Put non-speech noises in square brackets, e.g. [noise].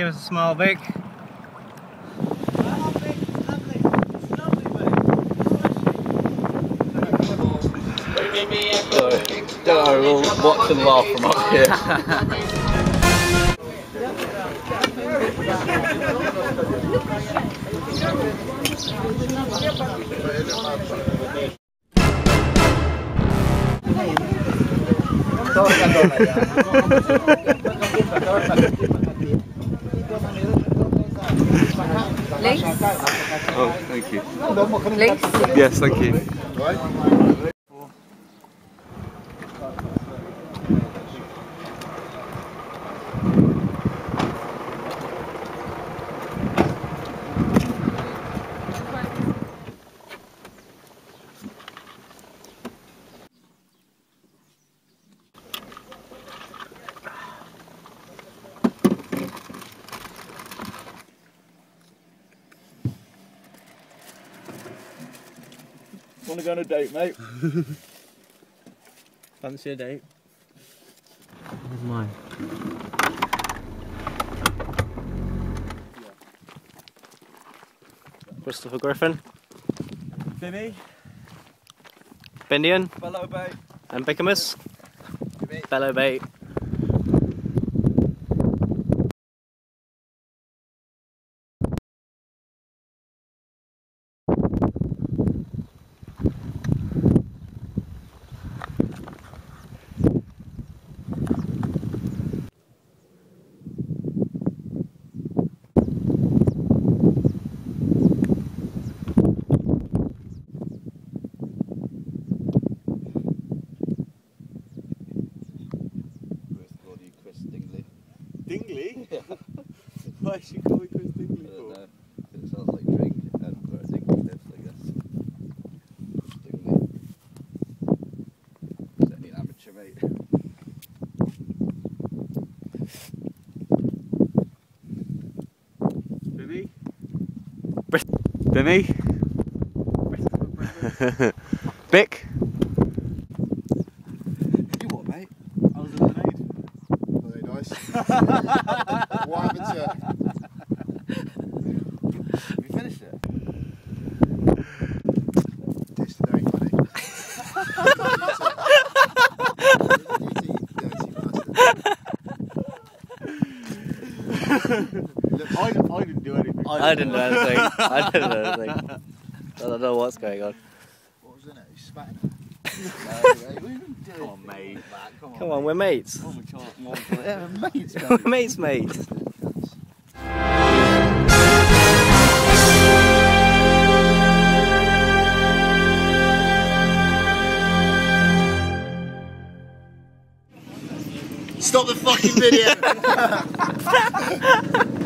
us a smile, Vic. Worry, we'll watch and laugh from up here. Links? Oh, thank you. Links? Yes, thank you. Want to go on a date, mate? [laughs] Fancy a date? Where's mine? Christopher Griffin, Vinny, Bindian, fellow mate. and Bicamus. Fellow bait. Dingley? [laughs] [laughs] Why is she calling Chris Dingley I don't for? know. It sounds like drink and where Dingley lives, I guess. Dingley. Is only an amateur, mate. Vinny? Vinny. [laughs] Vic. You what, mate? I was a lemonade. Very nice. what happened to it? Have you finished it? Tasted very funny. Look, [laughs] I, I didn't do anything. I didn't know anything. I didn't know anything. I don't know what's going on. What was in it? He spat in it. Come on, mate. Come on, Come on, we're mates. We can't. More [laughs] Yeah, mates, we're mates, [laughs] mates. Stop the fucking video! [laughs]